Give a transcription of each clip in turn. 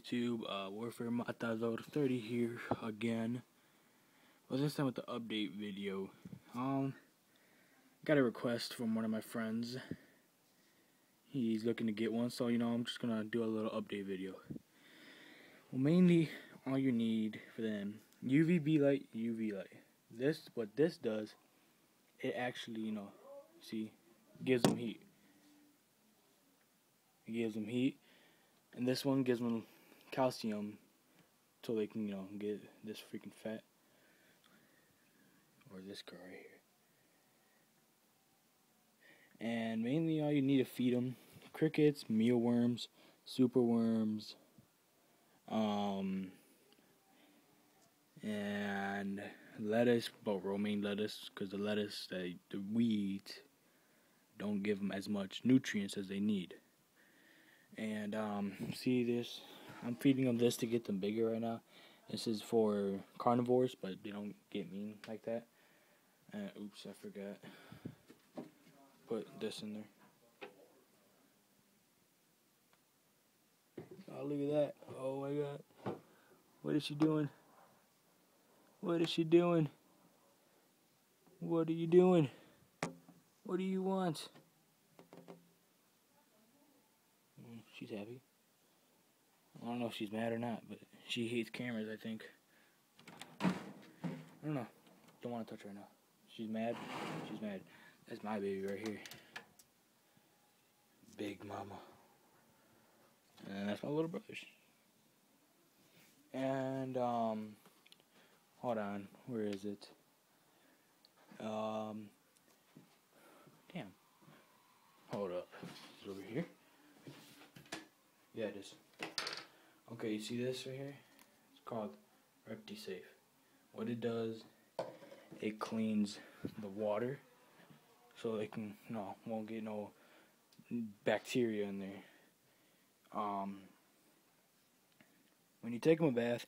YouTube? Uh, Warfare Matador 30 here again. Well, this time with the update video. Um, got a request from one of my friends. He's looking to get one, so you know I'm just gonna do a little update video. Well, mainly all you need for them UVB light, UV light. This what this does, it actually you know, see, gives them heat. It gives them heat and this one gives them calcium so they can, you know, get this freaking fat. Or this girl right here. And mainly all you need to feed them crickets, mealworms, superworms, um, and lettuce, but romaine lettuce, because the lettuce, the, the weeds, don't give them as much nutrients as they need. And um, see this? I'm feeding them this to get them bigger right now. This is for carnivores, but they don't get mean like that. Uh, oops, I forgot. Put this in there. Oh, look at that. Oh my god. What is she doing? What is she doing? What are you doing? What do you want? She's happy. I don't know if she's mad or not, but she hates cameras, I think. I don't know. Don't want to touch her now. She's mad. She's mad. That's my baby right here. Big mama. And that's my little brothers. And, um, hold on. Where is it? Um, damn. Hold up. It's over here. Yeah, it is. Okay, you see this right here? It's called ReptiSafe. What it does, it cleans the water so they can no won't get no bacteria in there. Um, when you take them a bath,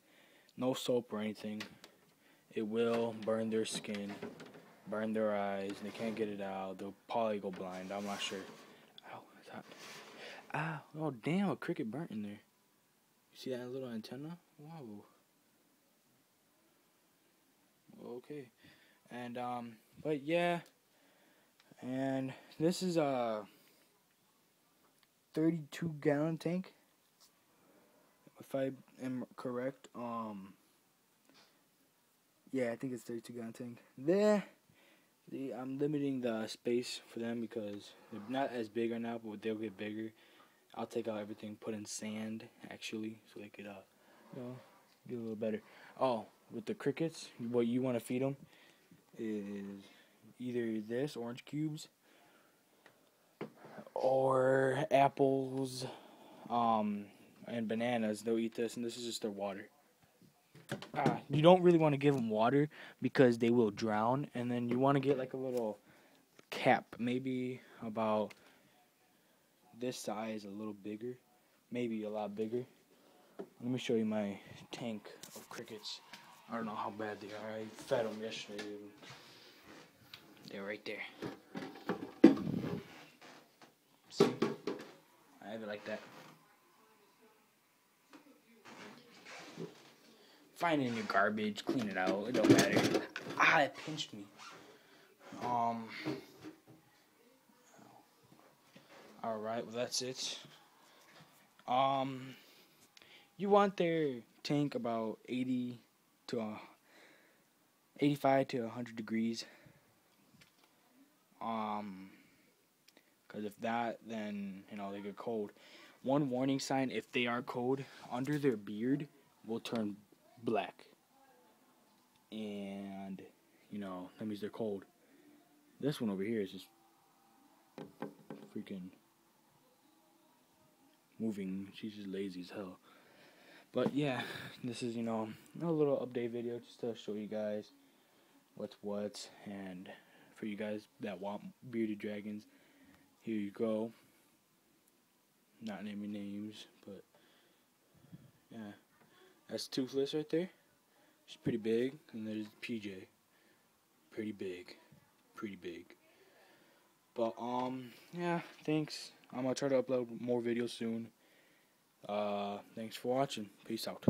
no soap or anything, it will burn their skin, burn their eyes. They can't get it out. They'll probably go blind. I'm not sure. Ow. Ah, oh damn, a cricket burnt in there. You see that little antenna? Whoa. Okay. And um but yeah. And this is a 32 gallon tank. If I am correct. Um yeah, I think it's 32 gallon tank. There the, I'm limiting the space for them because they're not as big right now, but they'll get bigger. I'll take out everything, put in sand actually, so they could, uh, you know, get a little better. Oh, with the crickets, what you want to feed them is either this orange cubes or apples, um, and bananas. They'll eat this, and this is just their water. Uh, you don't really want to give them water because they will drown, and then you want to get like a little cap, maybe about this size a little bigger, maybe a lot bigger. Let me show you my tank of crickets. I don't know how bad they are. I fed them yesterday. They're right there. See? I have it like that. Find it in your garbage, clean it out. It don't matter. Ah, it pinched me. Um. Alright, well that's it. Um, you want their tank about 80 to uh, 85 to 100 degrees. Um, because if that, then, you know, they get cold. One warning sign, if they are cold, under their beard will turn black. And, you know, that means they're cold. This one over here is just freaking moving. She's just lazy as hell. But yeah, this is, you know, a little update video just to show you guys what's what. And for you guys that want bearded dragons, here you go. Not naming names, but yeah. That's Toothless right there. She's pretty big. And there's PJ. Pretty big. Pretty big. But, um, yeah, thanks. I'm gonna try to upload more videos soon. Uh, thanks for watching. Peace out.